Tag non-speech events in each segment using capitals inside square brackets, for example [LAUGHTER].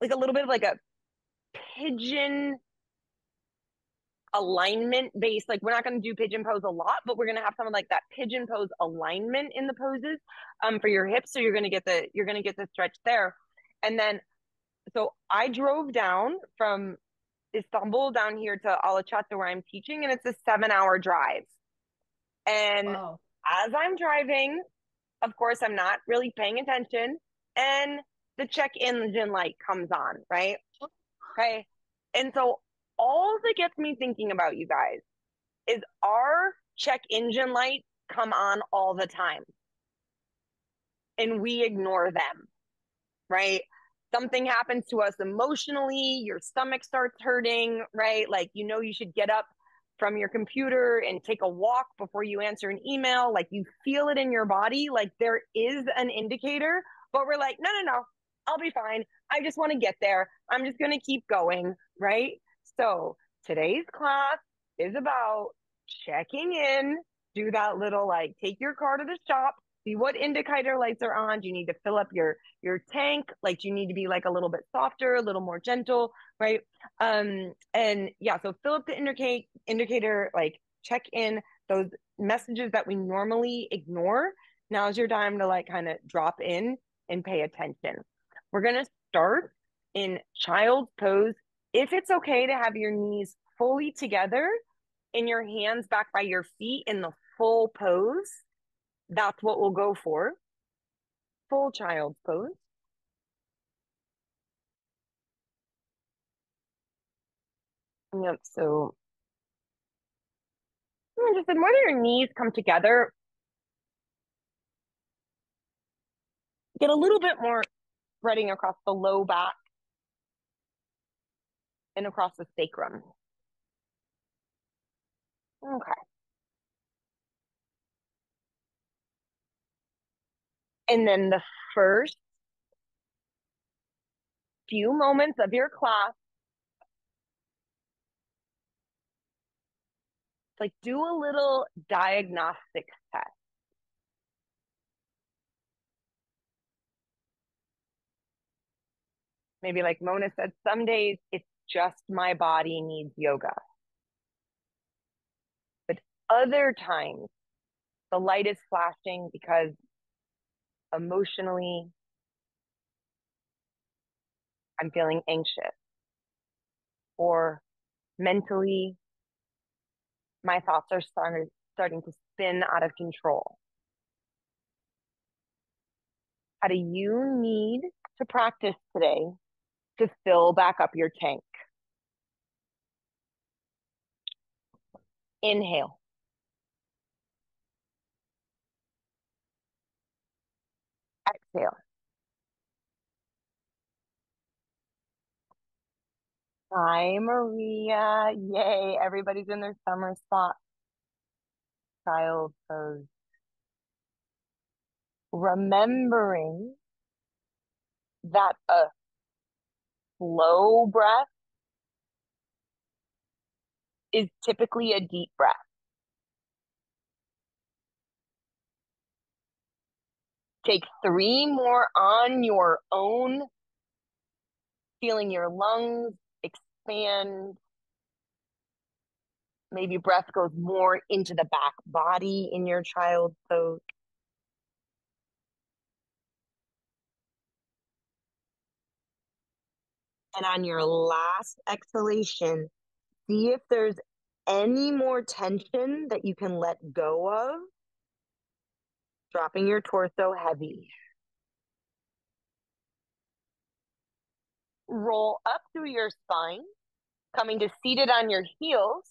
like a little bit of like a pigeon alignment based like we're not going to do pigeon pose a lot but we're going to have some of like that pigeon pose alignment in the poses um for your hips so you're going to get the you're going to get the stretch there and then so i drove down from istanbul down here to Alaçatı where i'm teaching and it's a seven hour drive and wow. as i'm driving of course i'm not really paying attention and the check engine light comes on right okay and so all that gets me thinking about you guys is our check engine light come on all the time and we ignore them, right? Something happens to us emotionally, your stomach starts hurting, right? Like, you know, you should get up from your computer and take a walk before you answer an email. Like, you feel it in your body. Like, there is an indicator, but we're like, no, no, no, I'll be fine. I just want to get there. I'm just going to keep going, right? So today's class is about checking in, do that little like take your car to the shop, see what indicator lights are on. Do you need to fill up your your tank? Like do you need to be like a little bit softer, a little more gentle, right? Um and yeah, so fill up the indicate indicator, like check in those messages that we normally ignore. Now's your time to like kind of drop in and pay attention. We're gonna start in child's pose if it's okay to have your knees fully together and your hands back by your feet in the full pose, that's what we'll go for. Full child's pose. Yep, so I'm just the more your knees come together, get a little bit more spreading across the low back and across the sacrum. Okay. And then the first few moments of your class, like do a little diagnostic test. Maybe like Mona said, some days it's just my body needs yoga. But other times, the light is flashing because emotionally, I'm feeling anxious. Or mentally, my thoughts are starting, starting to spin out of control. How do you need to practice today to fill back up your tank? Inhale. Exhale. Hi, Maria. Yay. Everybody's in their summer spot. Child pose. Remembering that a slow breath is typically a deep breath. Take three more on your own, feeling your lungs expand. Maybe breath goes more into the back body in your child pose. And on your last exhalation, see if there's any more tension that you can let go of. Dropping your torso heavy. Roll up through your spine, coming to seated on your heels.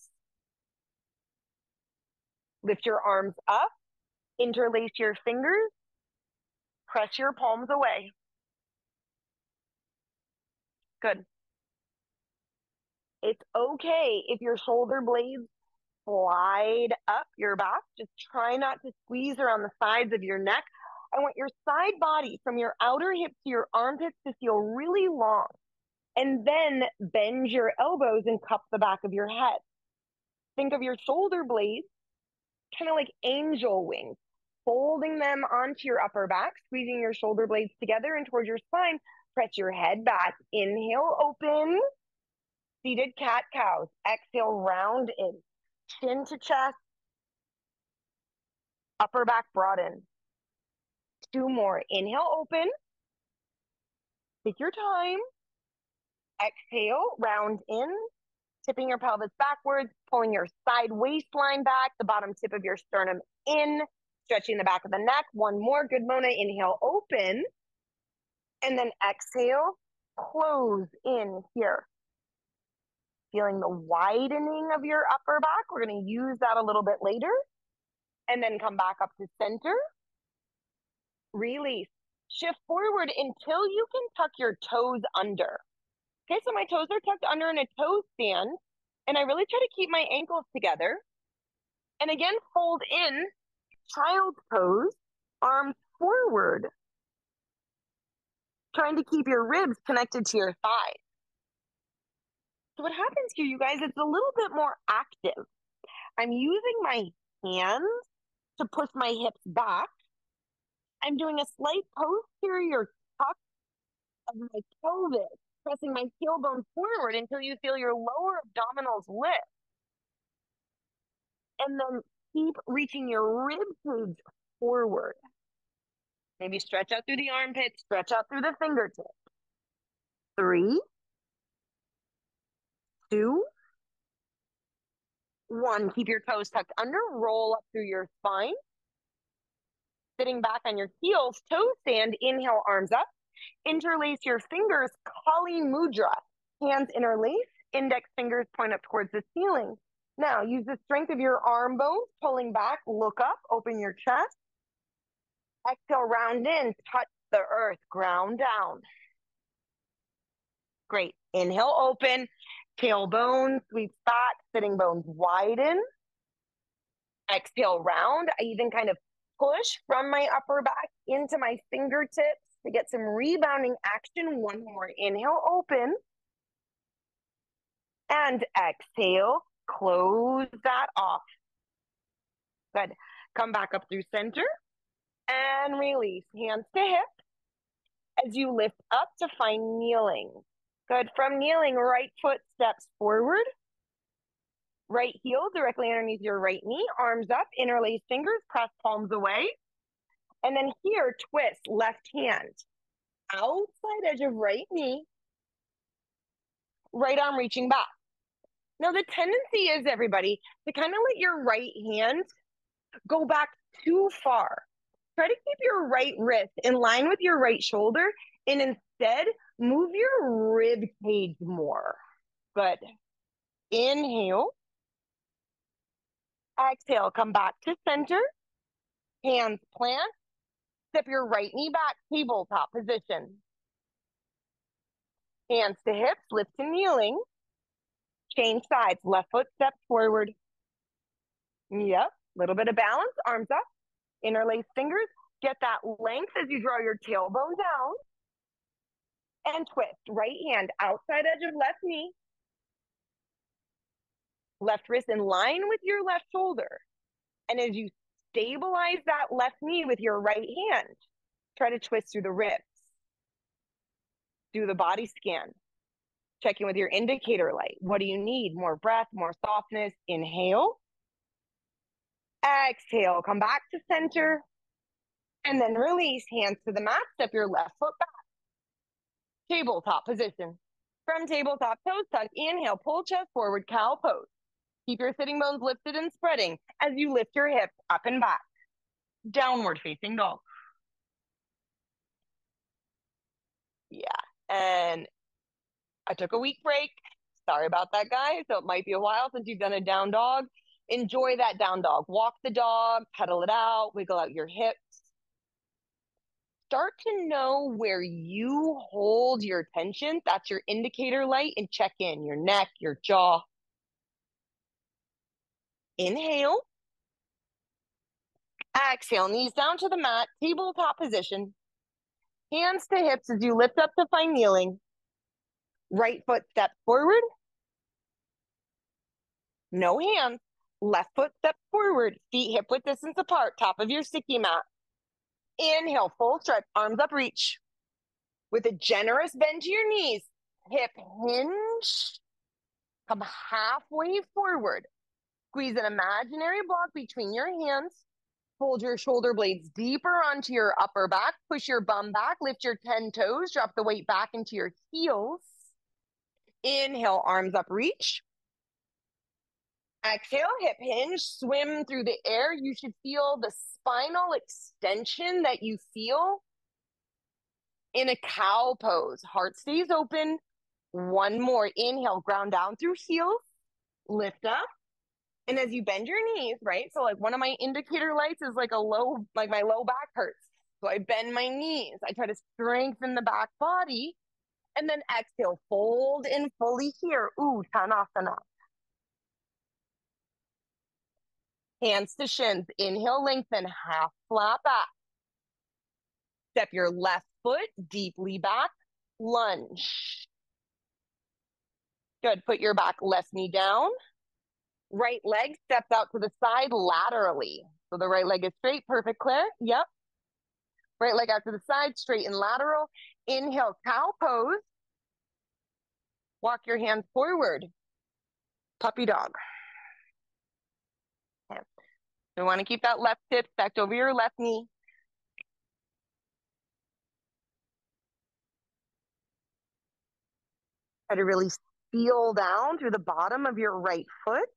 Lift your arms up, interlace your fingers, press your palms away. Good. It's okay if your shoulder blades slide up your back. Just try not to squeeze around the sides of your neck. I want your side body from your outer hips to your armpits to feel really long. And then bend your elbows and cup the back of your head. Think of your shoulder blades kind of like angel wings, folding them onto your upper back, squeezing your shoulder blades together and towards your spine press your head back. Inhale, open. Seated cat cows. Exhale, round in. Chin to chest. Upper back broaden. Two more. Inhale, open. Take your time. Exhale, round in. Tipping your pelvis backwards, pulling your side waistline back, the bottom tip of your sternum in, stretching the back of the neck. One more. Good, Mona. Inhale, open. And then exhale, close in here. Feeling the widening of your upper back. We're going to use that a little bit later. And then come back up to center. Release. Shift forward until you can tuck your toes under. Okay, so my toes are tucked under in a toe stand. And I really try to keep my ankles together. And again, fold in, child's pose, arms forward. Trying to keep your ribs connected to your thighs. So what happens here, you guys, it's a little bit more active. I'm using my hands to push my hips back. I'm doing a slight posterior tuck of my pelvis, pressing my tailbone forward until you feel your lower abdominals lift. And then keep reaching your rib cage forward. Maybe stretch out through the armpits, stretch out through the fingertips. Three, two, one. Keep your toes tucked under, roll up through your spine. Sitting back on your heels, toe stand, inhale, arms up. Interlace your fingers, Kali Mudra. Hands interlace, index fingers point up towards the ceiling. Now use the strength of your arm bones, pulling back, look up, open your chest. Exhale, round in, touch the earth, ground down. Great. Inhale, open. Tailbone sweeps back, sitting bones widen. Exhale, round. I even kind of push from my upper back into my fingertips to get some rebounding action. One more. Inhale, open. And exhale, close that off. Good. Come back up through center and release. Hands to hip as you lift up to find kneeling. Good. From kneeling, right foot steps forward. Right heel directly underneath your right knee. Arms up, interlace fingers, press palms away. And then here, twist left hand. Outside edge of right knee. Right arm reaching back. Now, the tendency is, everybody, to kind of let your right hand go back too far. Try to keep your right wrist in line with your right shoulder and instead move your rib cage more. Good. Inhale. Exhale, come back to center. Hands plant. Step your right knee back, tabletop position. Hands to hips, lift to kneeling. Change sides, left foot steps forward. Yep, little bit of balance, arms up, interlace fingers. Get that length as you draw your tailbone down and twist. Right hand outside edge of left knee. Left wrist in line with your left shoulder. And as you stabilize that left knee with your right hand, try to twist through the ribs. Do the body scan. Check in with your indicator light. What do you need? More breath, more softness. Inhale. Exhale. Come back to center. And then release. Hands to the mat. Step your left foot back tabletop position. From tabletop, toes tucked, inhale, pull chest forward, cow pose. Keep your sitting bones lifted and spreading as you lift your hips up and back. Downward facing dog. Yeah, and I took a week break. Sorry about that, guys. So it might be a while since you've done a down dog. Enjoy that down dog. Walk the dog, pedal it out, wiggle out your hips start to know where you hold your tension. That's your indicator light and check in your neck, your jaw. Inhale. Exhale, knees down to the mat, tabletop position. Hands to hips as you lift up to find kneeling. Right foot steps forward. No hands. Left foot step forward. Feet hip width distance apart. Top of your sticky mat. Inhale, full stretch, arms up, reach. with a generous bend to your knees, hip hinge, come halfway forward. Squeeze an imaginary block between your hands. Hold your shoulder blades deeper onto your upper back. Push your bum back. Lift your 10 toes. Drop the weight back into your heels. Inhale, arms up, reach. Exhale, hip hinge, swim through the air. You should feel the spinal extension that you feel in a cow pose. Heart stays open. One more. Inhale, ground down through heels. Lift up. And as you bend your knees, right? So like one of my indicator lights is like a low, like my low back hurts. So I bend my knees. I try to strengthen the back body. And then exhale, fold in fully here. Ooh, Tanasana. Hands to shins. Inhale, lengthen, half flat back. Step your left foot deeply back. Lunge. Good. Put your back left knee down. Right leg steps out to the side laterally. So the right leg is straight. Perfect, Claire. Yep. Right leg out to the side, straight and lateral. Inhale, cow pose. Walk your hands forward. Puppy dog. We want to keep that left hip stacked over your left knee. Try to really feel down through the bottom of your right foot.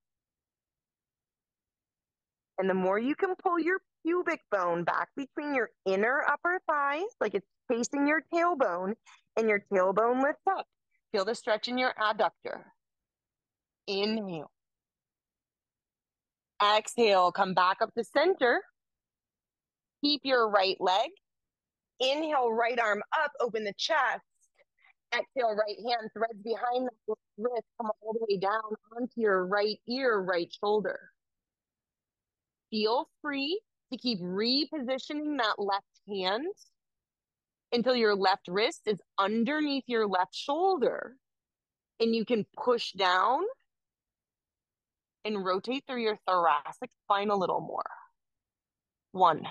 And the more you can pull your pubic bone back between your inner upper thighs, like it's facing your tailbone, and your tailbone lifts up. Feel the stretch in your adductor. Inhale. Exhale, come back up to center. Keep your right leg. Inhale, right arm up, open the chest. Exhale, right hand threads behind the wrist, come all the way down onto your right ear, right shoulder. Feel free to keep repositioning that left hand until your left wrist is underneath your left shoulder. And you can push down and rotate through your thoracic spine a little more. One.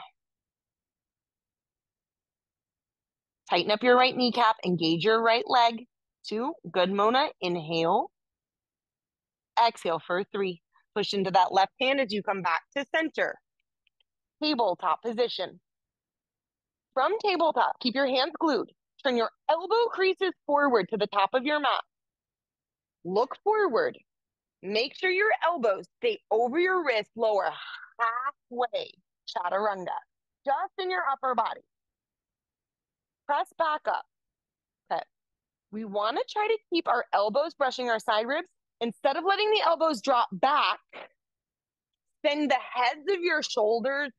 Tighten up your right kneecap, engage your right leg. Two, good, Mona. Inhale. Exhale for three. Push into that left hand as you come back to center. Tabletop position. From tabletop, keep your hands glued. Turn your elbow creases forward to the top of your mat. Look forward. Make sure your elbows stay over your wrist, lower halfway. Chaturanga. Just in your upper body press back up. Okay. We want to try to keep our elbows brushing our side ribs. Instead of letting the elbows drop back, send the heads of your shoulders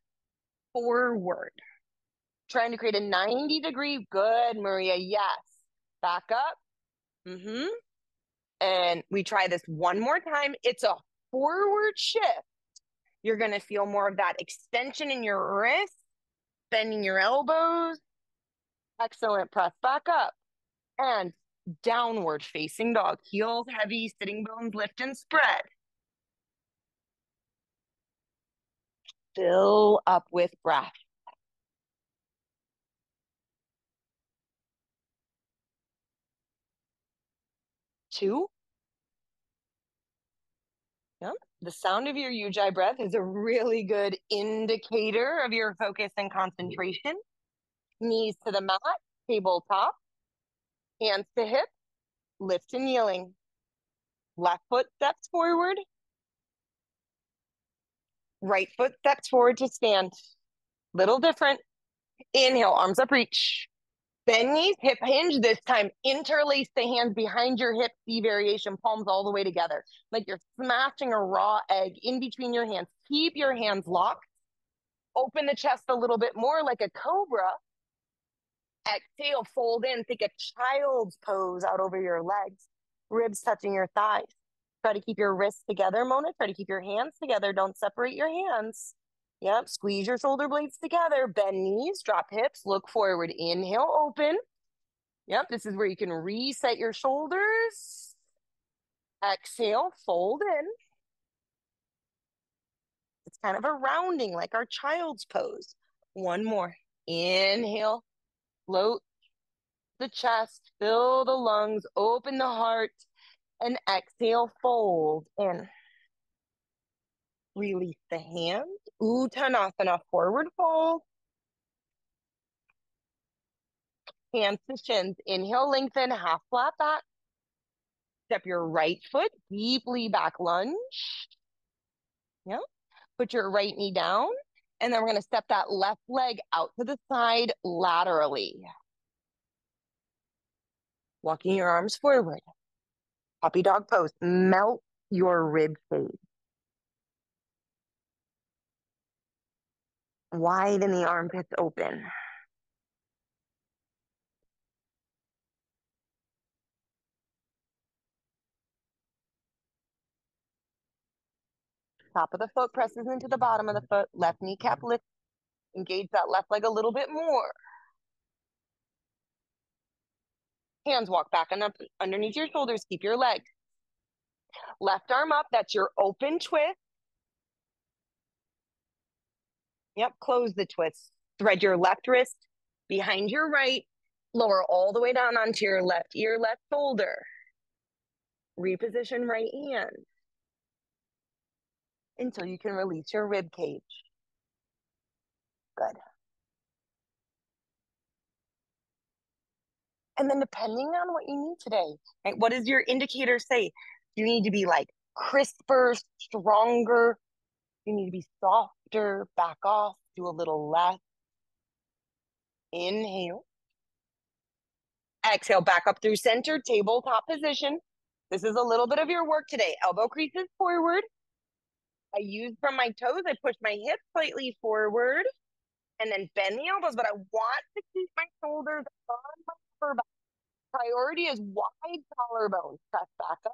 forward. Trying to create a 90 degree. Good, Maria. Yes. Back up. Mm-hmm. And we try this one more time. It's a forward shift. You're going to feel more of that extension in your wrist, bending your elbows, Excellent. Press back up and downward facing dog. Heels heavy, sitting bones lift and spread. Fill up with breath. Two. Yep. The sound of your ujjayi breath is a really good indicator of your focus and concentration knees to the mat, tabletop, hands to hip, lift and kneeling. Left foot steps forward. Right foot steps forward to stand. Little different. Inhale, arms up, reach. Bend knees, hip hinge. This time, interlace the hands behind your hip, C variation, palms all the way together. Like you're smashing a raw egg in between your hands. Keep your hands locked. Open the chest a little bit more like a cobra. Exhale, fold in, Take a child's pose out over your legs, ribs touching your thighs. Try to keep your wrists together, Mona. Try to keep your hands together. Don't separate your hands. Yep. Squeeze your shoulder blades together. Bend knees, drop hips, look forward. Inhale, open. Yep. This is where you can reset your shoulders. Exhale, fold in. It's kind of a rounding like our child's pose. One more. Inhale, float the chest, fill the lungs, open the heart, and exhale, fold in. Release the hands. Uttanasana, forward fold. Hands to shins. Inhale, lengthen, half flat back. Step your right foot deeply back lunge. Yeah. Put your right knee down. And then we're going to step that left leg out to the side laterally. Walking your arms forward. Puppy dog pose. Melt your rib cage. Widen the armpits open. Top of the foot presses into the bottom of the foot. Left kneecap lift. Engage that left leg a little bit more. Hands walk back and up underneath your shoulders. Keep your legs. Left arm up. That's your open twist. Yep, close the twist. Thread your left wrist behind your right. Lower all the way down onto your left ear, left shoulder. Reposition right hand until you can release your rib cage. Good. And then depending on what you need today, right? What does your indicator say? Do you need to be like crisper, stronger. You need to be softer, back off, do a little less. Inhale. Exhale, back up through center, tabletop position. This is a little bit of your work today. Elbow creases forward, I use from my toes. I push my hips slightly forward and then bend the elbows, but I want to keep my shoulders on my upper back. Priority is wide collarbones. Press back up.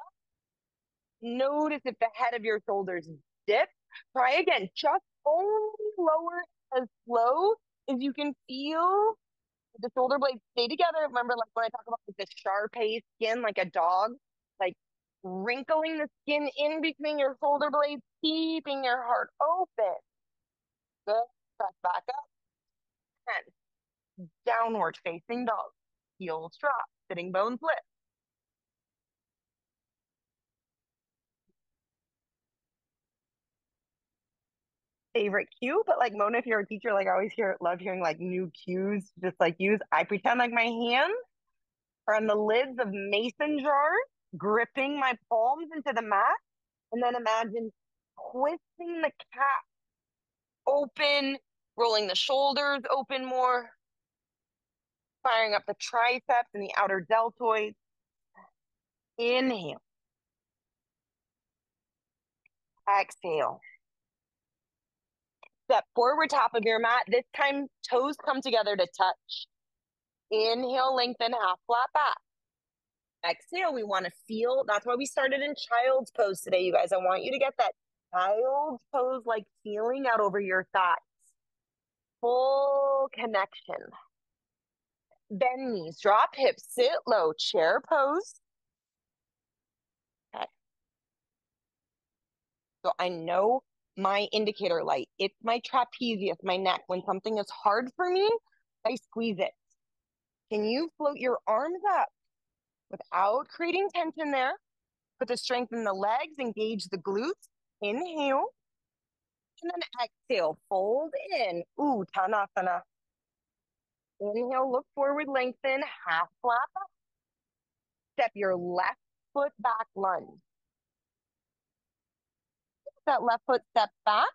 Notice if the head of your shoulders dip. Try again. Just only lower as slow as you can feel the shoulder blades stay together. Remember, like when I talk about like the Shar-Pei skin, like a dog, like wrinkling the skin in between your shoulder blades, keeping your heart open. Good. Press back up. And downward facing dog. Heels drop. Sitting bones lift. Favorite cue, but like Mona, if you're a teacher, like I always hear love hearing like new cues, just like use. I pretend like my hands are on the lids of mason jars gripping my palms into the mat, and then imagine twisting the cap open, rolling the shoulders open more, firing up the triceps and the outer deltoids. Inhale. Exhale. Step forward top of your mat. This time, toes come together to touch. Inhale, lengthen, half flat back exhale, we want to feel. That's why we started in child's pose today, you guys. I want you to get that child's pose like feeling out over your thighs. Full connection. Bend knees, drop hips, sit low, chair pose. Okay. So I know my indicator light. It's my trapezius, my neck. When something is hard for me, I squeeze it. Can you float your arms up? without creating tension there. Put the strength in the legs, engage the glutes. Inhale. And then exhale, fold in. Uttanasana. Inhale, look forward, lengthen, half flap. Step your left foot back lunge. That left foot step back.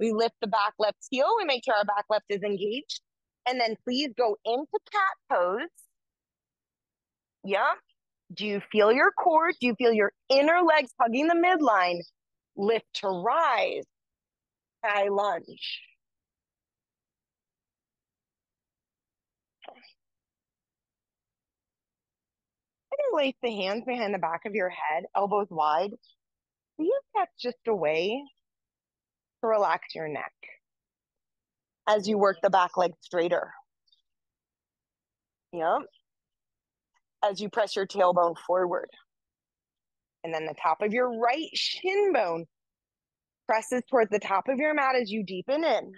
We lift the back left heel. We make sure our back left is engaged. And then please go into cat pose. Yeah. Do you feel your core? Do you feel your inner legs hugging the midline? Lift to rise. High lunge. Interlace the hands behind the back of your head, elbows wide. See if that's just a way to relax your neck as you work the back leg straighter. Yep as you press your tailbone forward. And then the top of your right shin bone presses towards the top of your mat as you deepen in.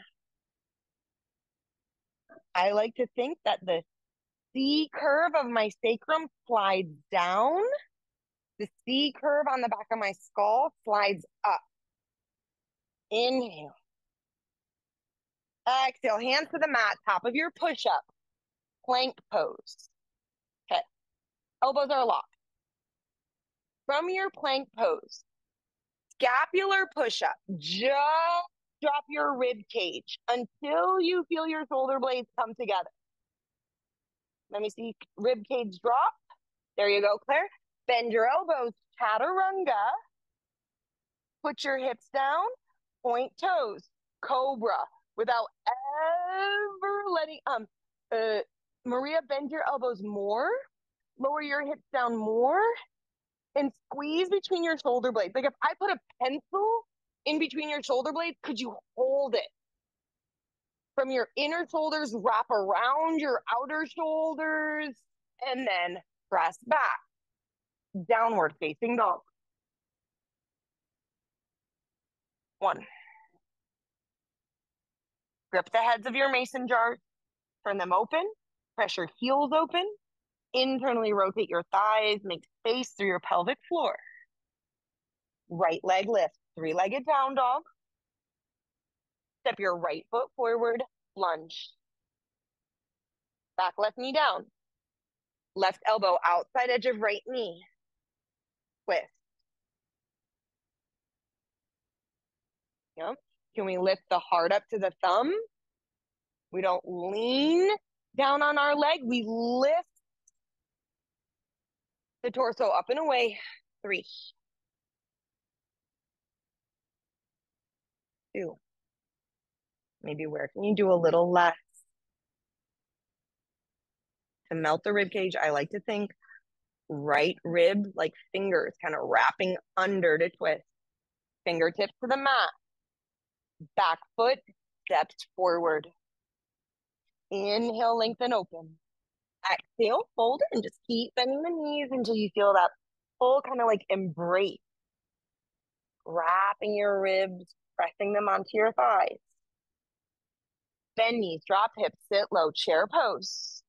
I like to think that the C curve of my sacrum slides down. The C curve on the back of my skull slides up. Inhale. Exhale, hands to the mat, top of your push up, plank pose. Okay, elbows are locked. From your plank pose, scapular push up, just drop your rib cage until you feel your shoulder blades come together. Let me see rib cage drop. There you go, Claire. Bend your elbows, chaturanga. Put your hips down, point toes, cobra, without ever letting, um, uh, Maria, bend your elbows more, lower your hips down more, and squeeze between your shoulder blades. Like if I put a pencil in between your shoulder blades, could you hold it? From your inner shoulders, wrap around your outer shoulders, and then press back. Downward facing dog. One. Grip the heads of your mason jars, turn them open, press your heels open, internally rotate your thighs, make space through your pelvic floor. Right leg lift, three-legged down dog. Step your right foot forward, lunge. Back left knee down. Left elbow outside edge of right knee. Twist. Yep. Can we lift the heart up to the thumb? We don't lean down on our leg. We lift the torso up and away. Three. Two. Maybe where can you do a little less? To melt the rib cage, I like to think right rib, like fingers kind of wrapping under to twist. Fingertips to the mat. Back foot steps forward. Inhale, lengthen, open. Exhale, fold, and just keep bending the knees until you feel that full kind of like embrace. Wrapping your ribs, pressing them onto your thighs. Bend knees, drop hips, sit low, chair pose.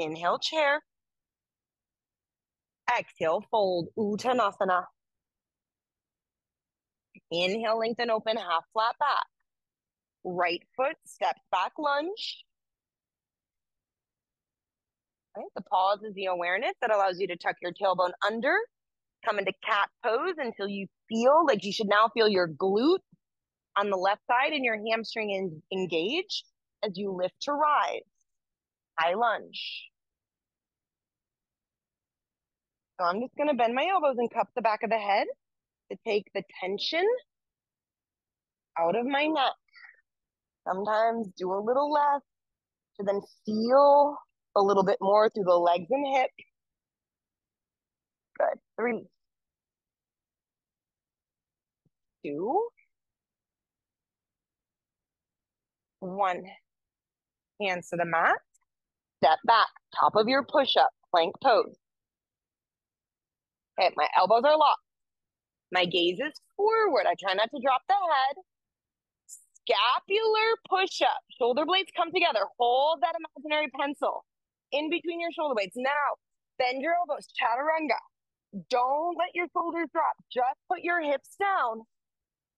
Inhale, chair. Exhale, fold, Uttanasana. Inhale, lengthen, open, half flat back. Right foot steps back, lunge. Right, the pause is the awareness that allows you to tuck your tailbone under, come into cat pose until you feel like you should now feel your glute on the left side and your hamstring in, engaged as you lift to rise. High lunge. So I'm just going to bend my elbows and cup the back of the head to take the tension out of my neck. Sometimes do a little less to then feel a little bit more through the legs and hips. Good. Three, two, one. Hands to the mat. Step back, top of your push-up, plank pose. Okay, my elbows are locked. My gaze is forward. I try not to drop the head. Scapular push-up. Shoulder blades come together. Hold that imaginary pencil in between your shoulder blades. Now, bend your elbows, chaturanga. Don't let your shoulders drop. Just put your hips down.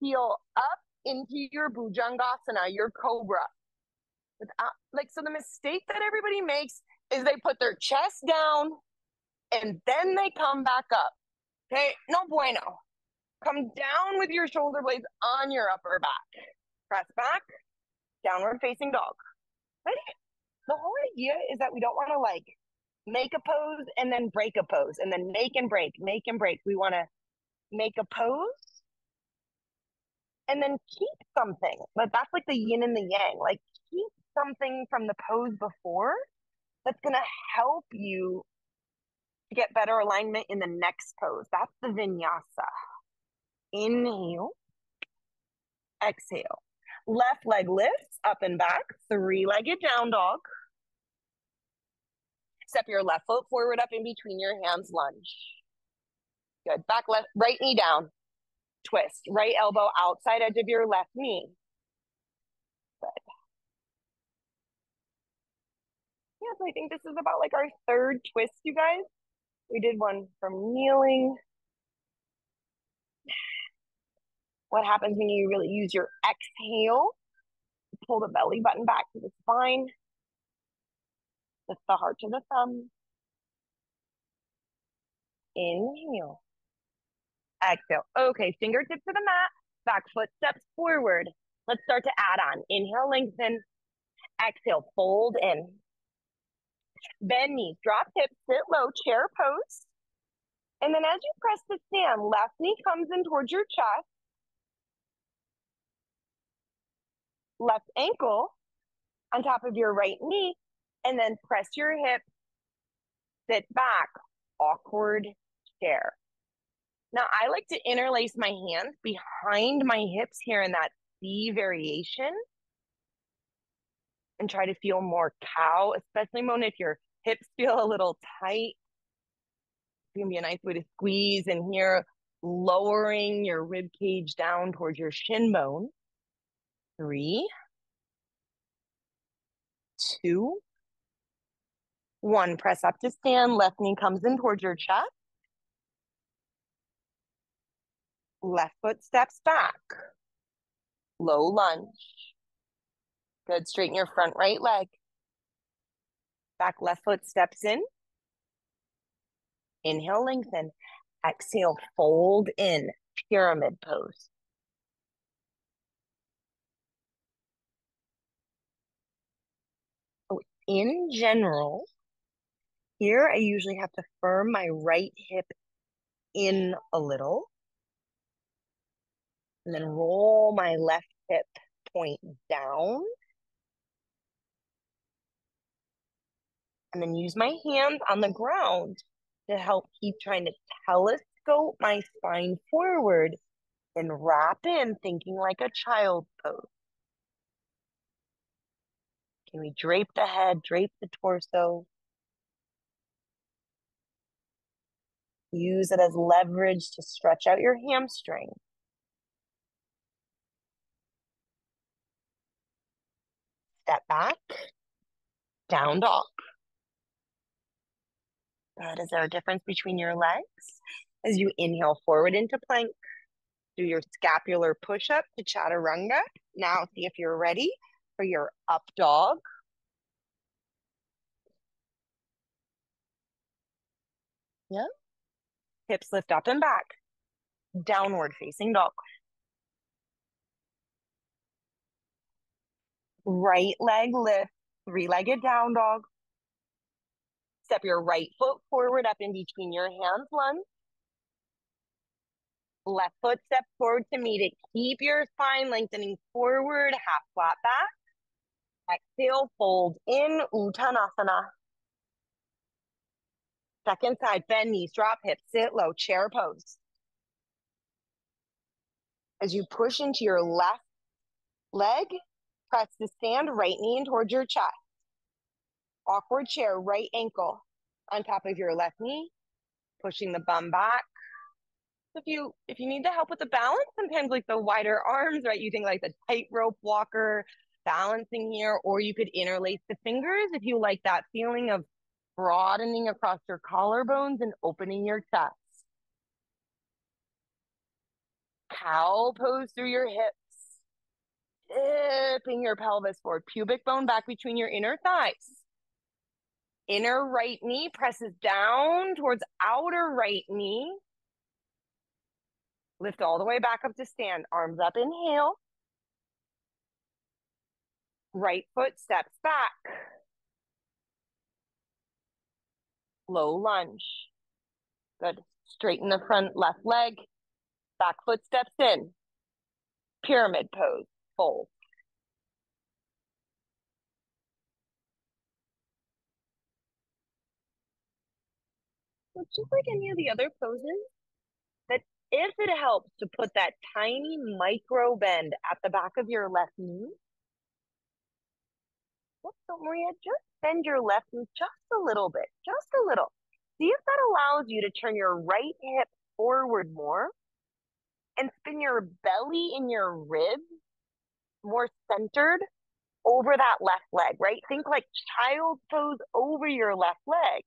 Heel up into your bhujangasana, your cobra. Without, like, so the mistake that everybody makes is they put their chest down and then they come back up. Okay, no bueno. Come down with your shoulder blades on your upper back. Press back, downward facing dog. Ready? The whole idea is that we don't want to like make a pose and then break a pose and then make and break, make and break. We want to make a pose and then keep something. But that's like the yin and the yang. Like something from the pose before that's going to help you get better alignment in the next pose. That's the vinyasa. Inhale, exhale. Left leg lifts up and back, three-legged down dog. Step your left foot forward up in between your hands, lunge. Good. Back left, right knee down. Twist. Right elbow outside edge of your left knee. So I think this is about like our third twist, you guys. We did one from kneeling. What happens when you really use your exhale? Pull the belly button back to the spine. Lift the heart to the thumb. Inhale. Exhale. Okay, fingertips to the mat. Back foot steps forward. Let's start to add on. Inhale, lengthen. Exhale, fold in. Bend knees, drop hips, sit low, chair pose. And then as you press to stand, left knee comes in towards your chest. Left ankle on top of your right knee. And then press your hip, sit back, awkward chair. Now I like to interlace my hands behind my hips here in that C variation and try to feel more cow, especially Mona, if your hips [LAUGHS] feel a little tight. It's gonna be a nice way to squeeze in here, lowering your rib cage down towards your shin bone. Three, two, one. Press up to stand. Left knee comes in towards your chest. Left foot steps back. Low lunge. Good. Straighten your front right leg. Back left foot steps in. Inhale, lengthen. Exhale, fold in. Pyramid pose. Oh, in general, here I usually have to firm my right hip in a little and then roll my left hip point down. And then use my hands on the ground to help keep trying to telescope my spine forward and wrap in, thinking like a child pose. Can we drape the head, drape the torso? Use it as leverage to stretch out your hamstring. Step back, down dog. Good. Is there a difference between your legs? As you inhale forward into plank, do your scapular push up to chaturanga. Now see if you're ready for your up dog. Yeah. Hips lift up and back. Downward facing dog. Right leg lift, three-legged down dog. Step your right foot forward up in between your hands, lunge. Left foot step forward to meet it. Keep your spine lengthening forward, half flat back. Exhale, fold in, Uttanasana. Second side, bend knees, drop hips, sit low, chair pose. As you push into your left leg, press to stand, right knee in towards your chest. Awkward chair, right ankle on top of your left knee, pushing the bum back. If you if you need the help with the balance, sometimes like the wider arms, right? Using like the tightrope walker, balancing here, or you could interlace the fingers if you like that feeling of broadening across your collarbones and opening your chest. Cow pose through your hips tipping your pelvis forward, pubic bone back between your inner thighs. Inner right knee presses down towards outer right knee. Lift all the way back up to stand. Arms up, inhale. Right foot steps back. Low lunge. Good. Straighten the front left leg. Back foot steps in. Pyramid pose fold. So just like any of the other poses, that if it helps to put that tiny micro bend at the back of your left knee, don't Maria, just bend your left knee just a little bit, just a little. See if that allows you to turn your right hip forward more and spin your belly in your ribs more centered over that left leg, right? Think like child's pose over your left leg.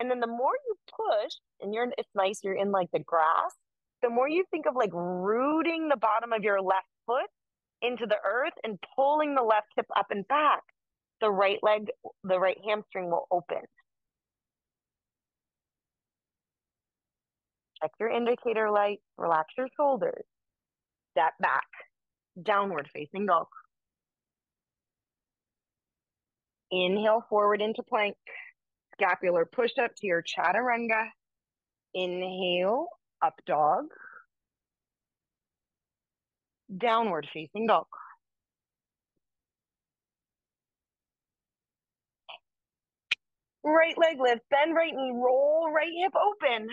And then the more you push, and you're it's nice, you're in like the grass, the more you think of like rooting the bottom of your left foot into the earth and pulling the left hip up and back, the right leg, the right hamstring will open. Check your indicator light, relax your shoulders, step back, downward facing dog. Inhale forward into plank, scapular push up to your chaturanga. Inhale, up dog. Downward facing dog. Right leg lift, bend right knee, roll right hip open.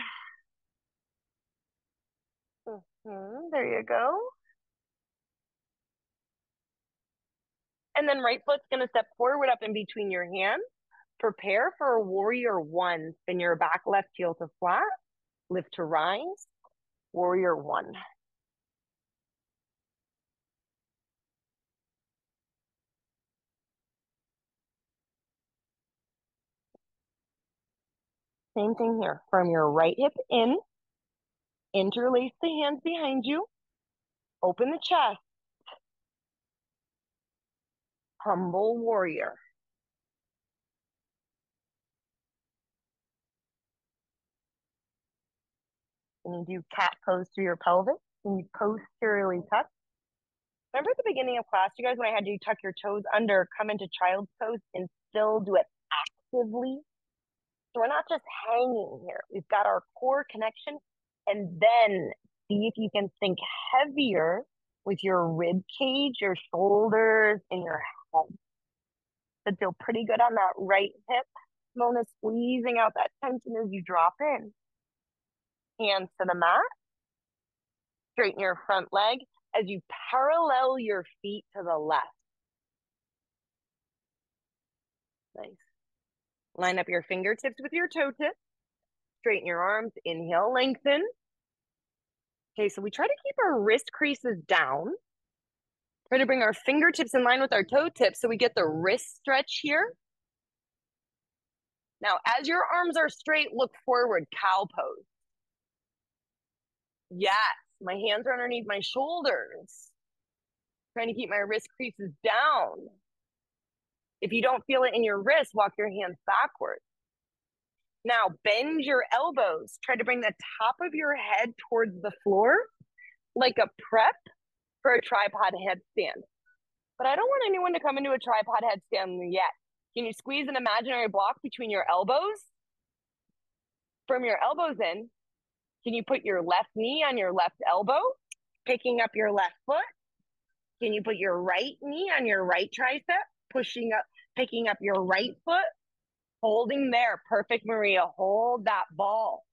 Mm -hmm, there you go. And then right foot's going to step forward up in between your hands. Prepare for a warrior one. Spin your back left heel to flat. Lift to rise. Warrior one. Same thing here. From your right hip in, interlace the hands behind you, open the chest, humble warrior. And you do cat pose through your pelvis and you posteriorly tuck. Remember at the beginning of class, you guys, when I had you tuck your toes under, come into child's pose and still do it actively? So we're not just hanging here. We've got our core connection and then see if you can sink heavier with your rib cage, your shoulders, and your head. But feel pretty good on that right hip. Mona squeezing out that tension as you drop in. Hands to the mat. Straighten your front leg as you parallel your feet to the left. Nice. Line up your fingertips with your toe tips. Straighten your arms. Inhale, lengthen. Okay, so we try to keep our wrist creases down. Try to bring our fingertips in line with our toe tips so we get the wrist stretch here. Now, as your arms are straight, look forward, cow pose. Yes, my hands are underneath my shoulders. Trying to keep my wrist creases down. If you don't feel it in your wrist, walk your hands backwards. Now bend your elbows. Try to bring the top of your head towards the floor like a prep for a tripod headstand. But I don't want anyone to come into a tripod headstand yet. Can you squeeze an imaginary block between your elbows? From your elbows in, can you put your left knee on your left elbow, picking up your left foot? Can you put your right knee on your right tricep, pushing up, picking up your right foot, holding there? Perfect, Maria. Hold that ball.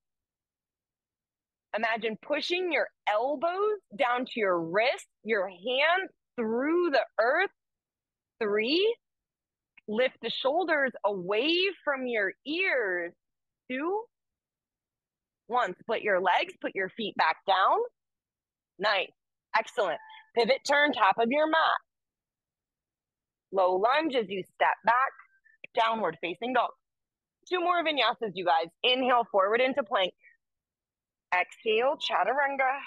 Imagine pushing your elbows down to your wrist, your hands through the earth. Three, lift the shoulders away from your ears. Two, one, split your legs, put your feet back down. Nice. Excellent. Pivot turn, top of your mat. Low lunge as you step back, downward facing dog. Two more vinyasas, you guys. Inhale forward into plank. Exhale, chaturanga.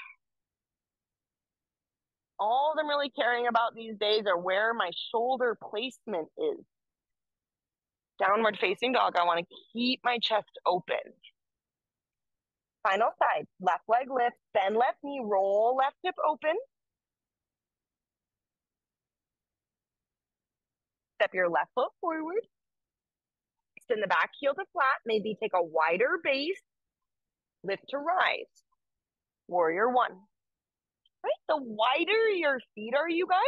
All I'm really caring about these days are where my shoulder placement is. Downward facing dog. I want to keep my chest open. Final side, left leg lift, bend left knee, roll left hip open. Step your left foot forward. Extend the back heel to flat. Maybe take a wider base. Lift to rise. Warrior one. Right? The wider your feet are, you guys,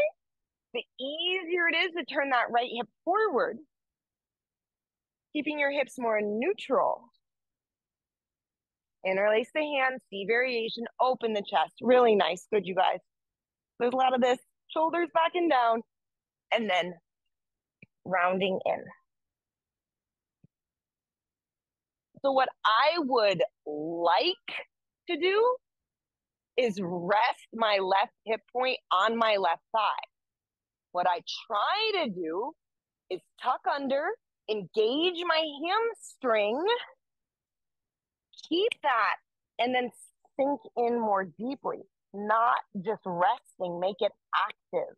the easier it is to turn that right hip forward. Keeping your hips more neutral. Interlace the hands, see variation, open the chest. Really nice. Good, you guys. There's a lot of this. Shoulders back and down. And then rounding in. So what I would like to do is rest my left hip point on my left thigh. What I try to do is tuck under, engage my hamstring, keep that, and then sink in more deeply, not just resting. Make it active.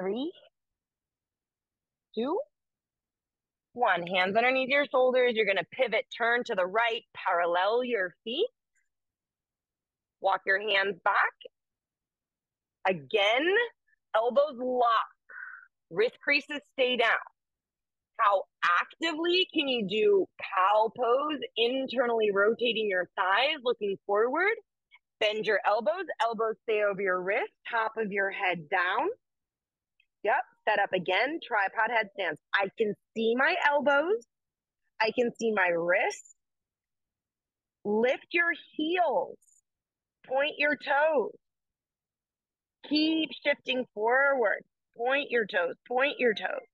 Three, two, one. Hands underneath your shoulders. You're going to pivot, turn to the right, parallel your feet. Walk your hands back. Again, elbows lock, wrist creases stay down. How actively can you do cow pose, internally rotating your thighs, looking forward? Bend your elbows, elbows stay over your wrist, top of your head down. Yep, set up again, tripod headstands. I can see my elbows. I can see my wrists. Lift your heels. Point your toes. Keep shifting forward. Point your toes, point your toes.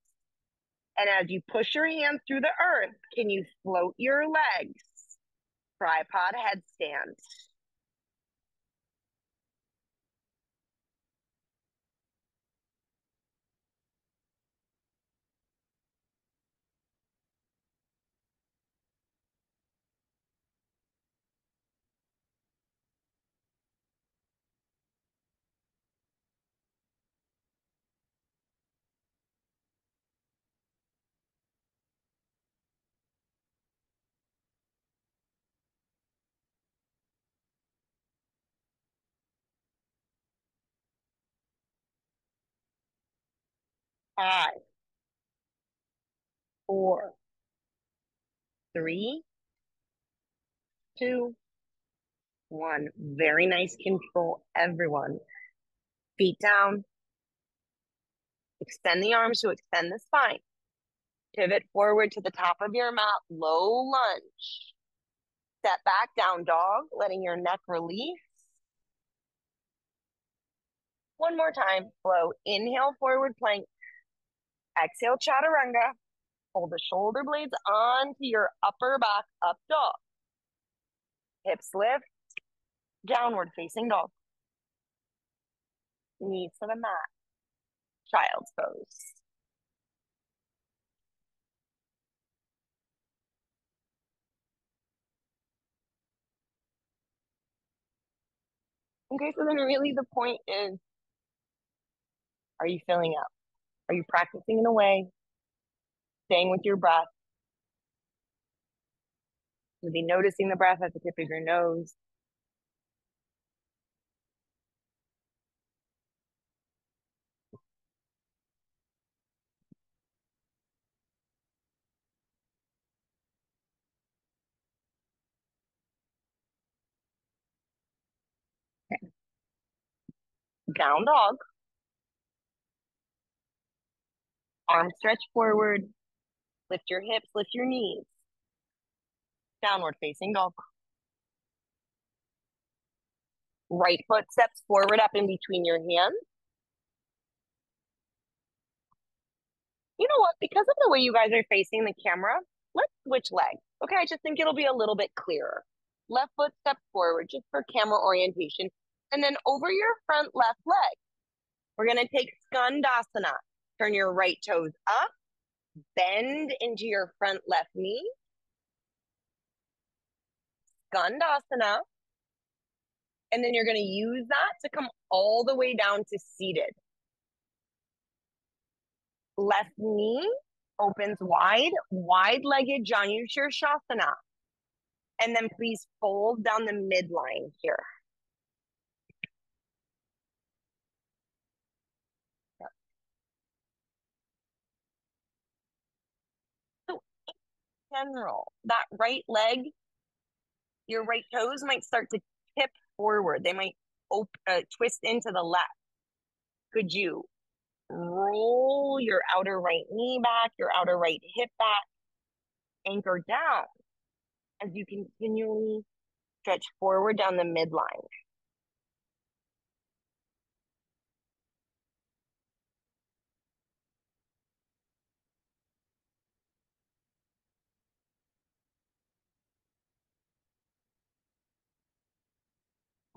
And as you push your hands through the earth, can you float your legs? Tripod headstand. Five, four, three, two, one. Very nice control, everyone. Feet down. Extend the arms to extend the spine. Pivot forward to the top of your mat, low lunge. Step back, down dog, letting your neck release. One more time, flow. Inhale, forward plank. Exhale, chaturanga. Hold the shoulder blades onto your upper back, up dog. Hips lift, downward facing dog. Knees to the mat. Child's pose. Okay, so then really the point is, are you filling up? Are you practicing in a way, staying with your breath? You'll noticing the breath at the tip of your nose. Okay. Down dog. Arms stretch forward. Lift your hips, lift your knees. Downward facing dog. Right foot steps forward up in between your hands. You know what? Because of the way you guys are facing the camera, let's switch legs. Okay, I just think it'll be a little bit clearer. Left foot steps forward just for camera orientation. And then over your front left leg, we're going to take Skandasana. Turn your right toes up, bend into your front left knee. Skandasana. And then you're going to use that to come all the way down to seated. Left knee opens wide, wide-legged Janu Shirshasana. And then please fold down the midline here. General, that right leg, your right toes might start to tip forward. They might op- uh, twist into the left. Could you roll your outer right knee back, your outer right hip back, anchor down as you continually stretch forward down the midline.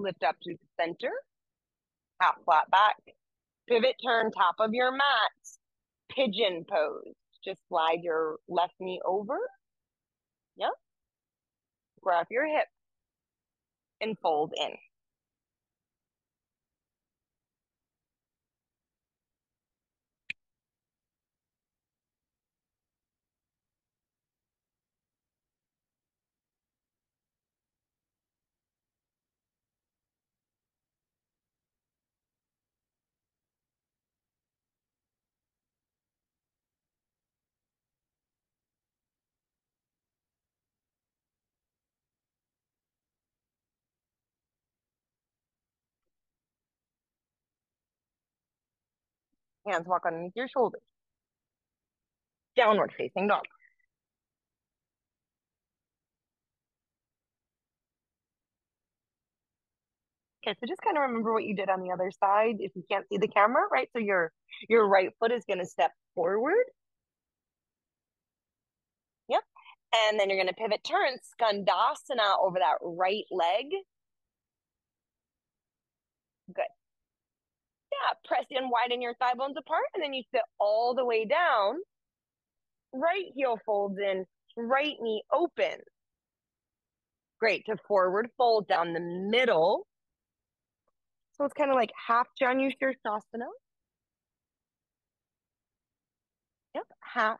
Lift up to the center, half flat back, Pivot turn top of your mat. Pigeon pose. Just slide your left knee over. Yep. Grab your hip and fold in. Hands walk underneath your shoulders. Downward facing dog. Okay, so just kind of remember what you did on the other side. If you can't see the camera, right? So your your right foot is going to step forward. Yep. And then you're going to pivot turn skandasana over that right leg. Good. Yeah, press in, widen your thigh bones apart, and then you sit all the way down. Right heel folds in, right knee open. Great, to forward fold down the middle. So it's kind of like half Janu Sirsasana. Yep, half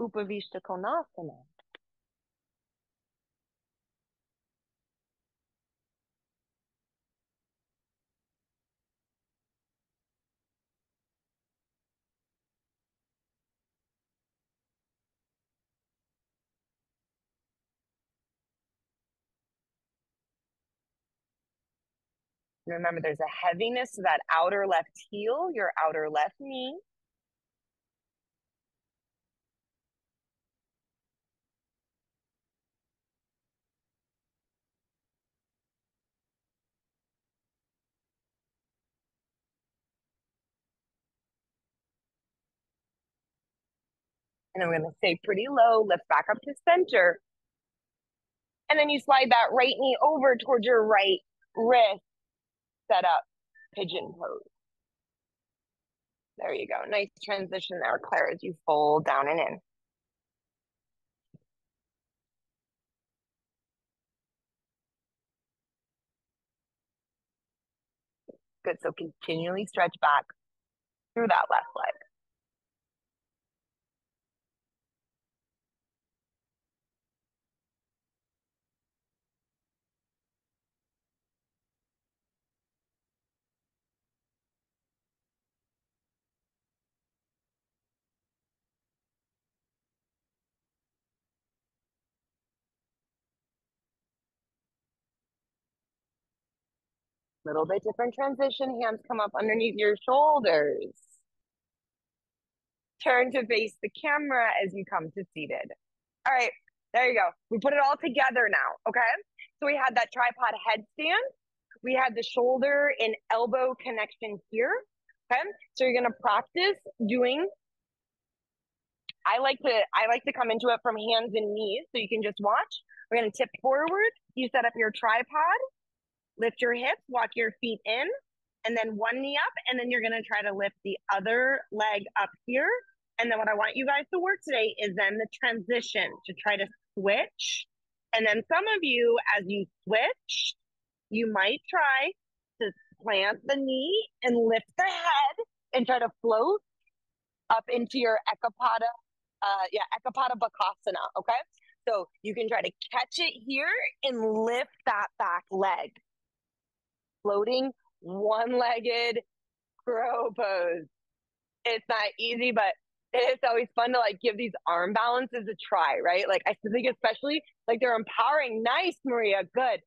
Upavishta Konasana. Remember, there's a heaviness to that outer left heel, your outer left knee. And we're going to stay pretty low, lift back up to center. And then you slide that right knee over towards your right wrist set up pigeon pose. There you go. Nice transition there, Claire, as you fold down and in. Good. So continually stretch back through that left leg. Little bit different transition. Hands come up underneath your shoulders. Turn to face the camera as you come to seated. All right, there you go. We put it all together now, okay? So we had that tripod headstand. We had the shoulder and elbow connection here, okay? So you're gonna practice doing I like to I like to come into it from hands and knees so you can just watch. We're gonna tip forward. You set up your tripod lift your hips, walk your feet in, and then one knee up, and then you're gonna try to lift the other leg up here. And then what I want you guys to work today is then the transition to try to switch. And then some of you, as you switch, you might try to plant the knee and lift the head and try to float up into your Ekapada, uh, yeah, Ekapada Bakasana, okay? So you can try to catch it here and lift that back leg floating one-legged crow pose. It's not easy, but it's always fun to like give these arm balances a try, right? Like I think especially like they're empowering. Nice, Maria. Good.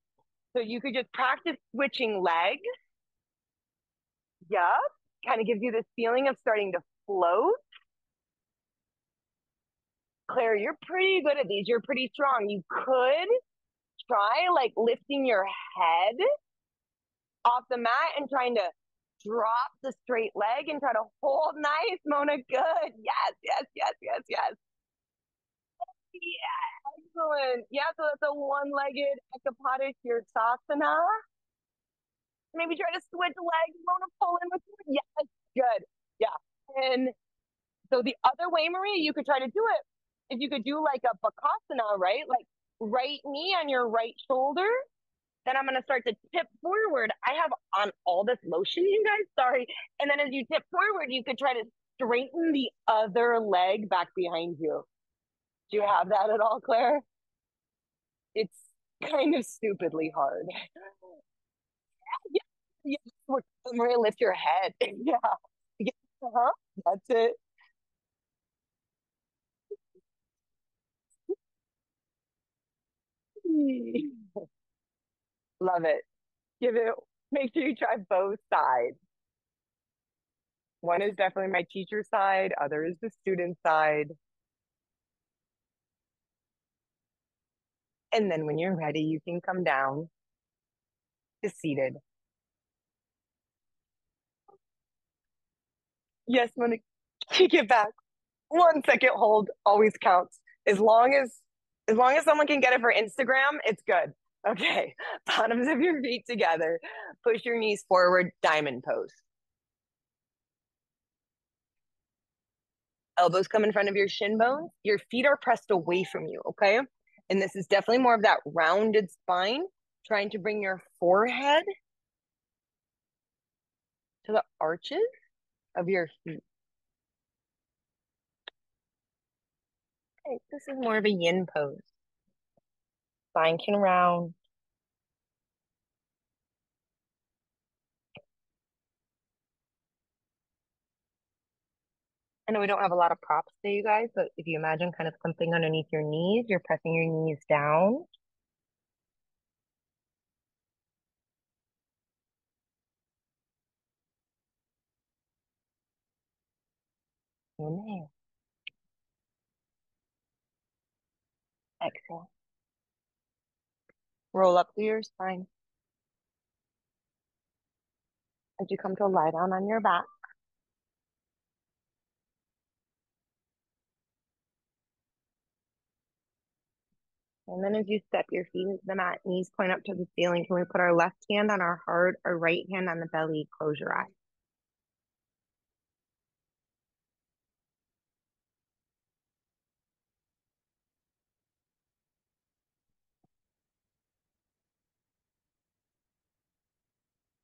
So you could just practice switching legs. Yep. Kind of gives you this feeling of starting to float. Claire, you're pretty good at these. You're pretty strong. You could try like lifting your head off the mat and trying to drop the straight leg and try to hold nice, Mona. Good. Yes, yes, yes, yes, yes. Yeah, excellent. Yeah, so that's a one-legged Ekapada Sirsasana. Maybe try to switch legs. Mona, pull in with you. Yes, Good. Yeah. And so the other way, Maria, you could try to do it if you could do like a bakasana, right? Like right knee on your right shoulder. Then I'm gonna start to tip forward. I have on all this lotion, you guys. Sorry. And then as you tip forward, you could try to straighten the other leg back behind you. Do you have that at all, Claire? It's kind of stupidly hard. [LAUGHS] yeah, yeah. Maria, lift your head. [LAUGHS] yeah. yeah. Uh-huh. That's it. [LAUGHS] Love it. Give it, make sure you try both sides. One is definitely my teacher side, other is the student side. And then when you're ready, you can come down to seated. Yes, I'm gonna kick it back. One second hold always counts. As long as as long as someone can get it for Instagram, it's good. Okay, [LAUGHS] bottoms of your feet together. Push your knees forward, diamond pose. Elbows come in front of your shin bones. Your feet are pressed away from you, okay? And this is definitely more of that rounded spine, trying to bring your forehead to the arches of your feet. Okay, this is more of a yin pose. Spine can round. I know we don't have a lot of props today, you guys, but if you imagine kind of something underneath your knees, you're pressing your knees down. Inhale. Exhale. Roll up through your spine. As you come to lie down on your back. And then as you step your feet into the mat, knees point up to the ceiling, can we put our left hand on our heart, our right hand on the belly, close your eyes.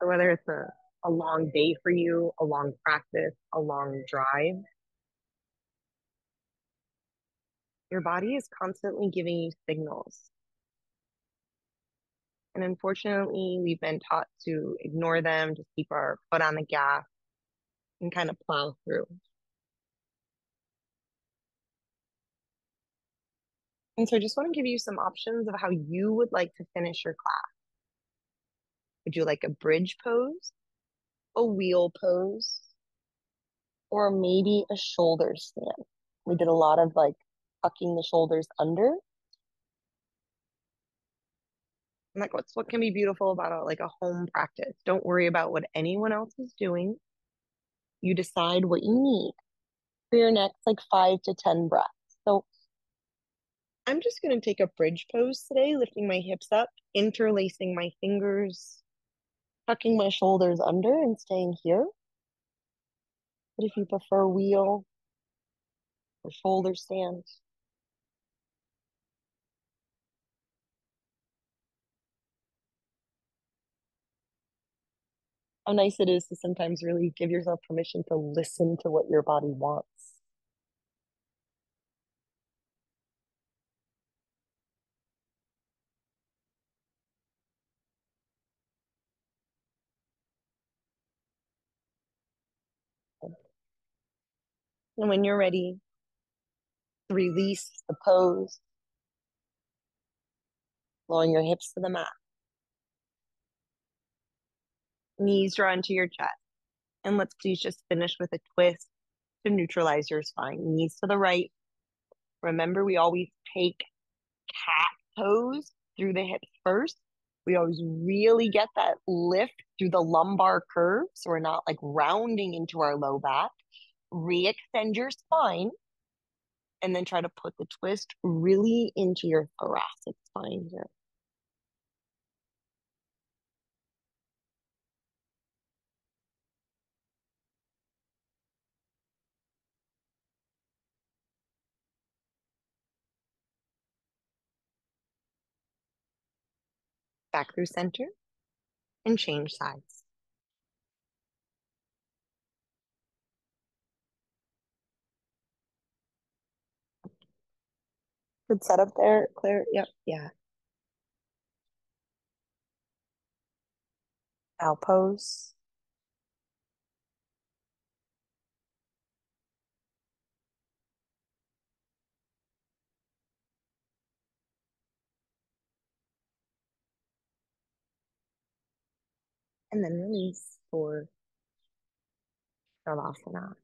Whether it's a, a long day for you, a long practice, a long drive, your body is constantly giving you signals. And unfortunately, we've been taught to ignore them, just keep our foot on the gas and kind of plow through. And so I just want to give you some options of how you would like to finish your class. Would you like a bridge pose, a wheel pose, or maybe a shoulder stand? We did a lot of like tucking the shoulders under. And like what's what can be beautiful about a, like a home practice? Don't worry about what anyone else is doing. You decide what you need for your next like five to 10 breaths. So I'm just going to take a bridge pose today, lifting my hips up, interlacing my fingers, tucking my shoulders under and staying here. But if you prefer wheel or shoulder stand, how nice it is to sometimes really give yourself permission to listen to what your body wants. And when you're ready, release the pose, lowering your hips to the mat. Knees draw into your chest. And let's please just finish with a twist to neutralize your spine. Knees to the right. Remember, we always take cat pose through the hips first. We always really get that lift through the lumbar curve. So we're not like rounding into our low back re-extend your spine and then try to put the twist really into your thoracic spine here. Back through center and change sides. Good setup there, Claire. Yep, yeah. Now pose. And then release for Shavasana.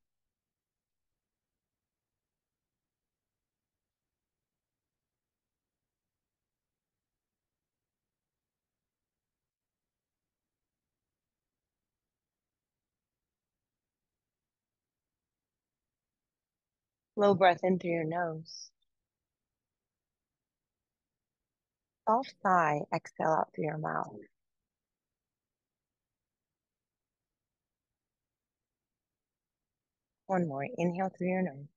Low breath in through your nose. Soft sigh, exhale out through your mouth. One more. Inhale through your nose.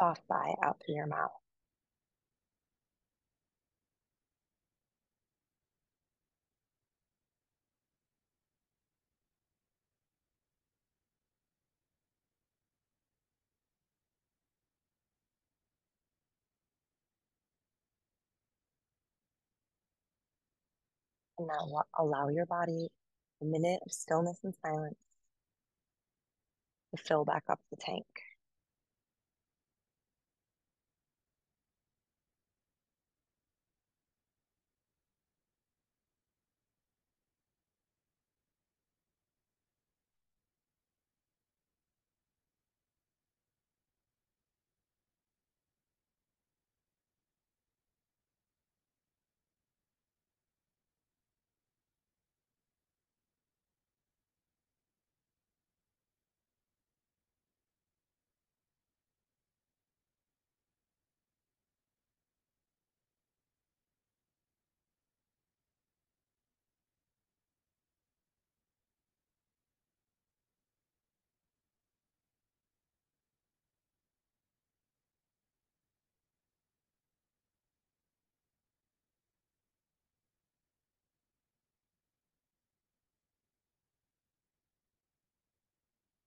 Soft sigh out through your mouth. And now allow your body a minute of stillness and silence to fill back up the tank.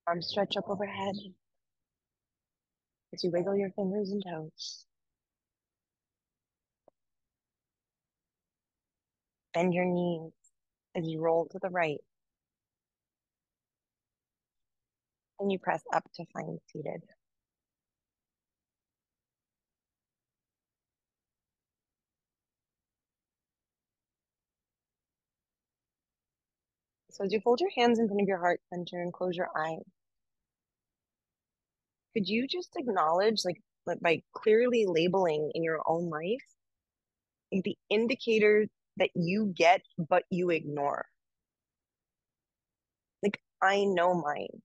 Arms stretch up overhead as you wiggle your fingers and toes. Bend your knees as you roll to the right. And you press up to find seated. So as you fold your hands in front of your heart center and close your eyes, could you just acknowledge, like, by clearly labeling in your own life, the indicators that you get but you ignore? Like, I know mine.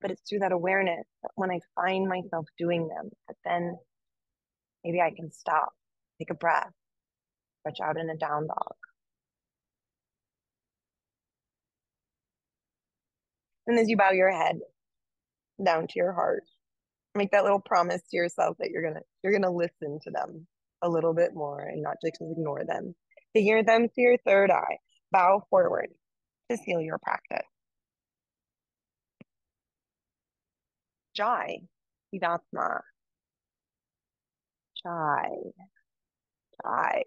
But it's through that awareness that when I find myself doing them, that then maybe I can stop, take a breath, stretch out in a down dog. And as you bow your head down to your heart, make that little promise to yourself that you're gonna you're gonna listen to them a little bit more and not just ignore them. Figure them to your third eye. Bow forward to seal your practice. Jai, Siddhatma. Jai. Jai.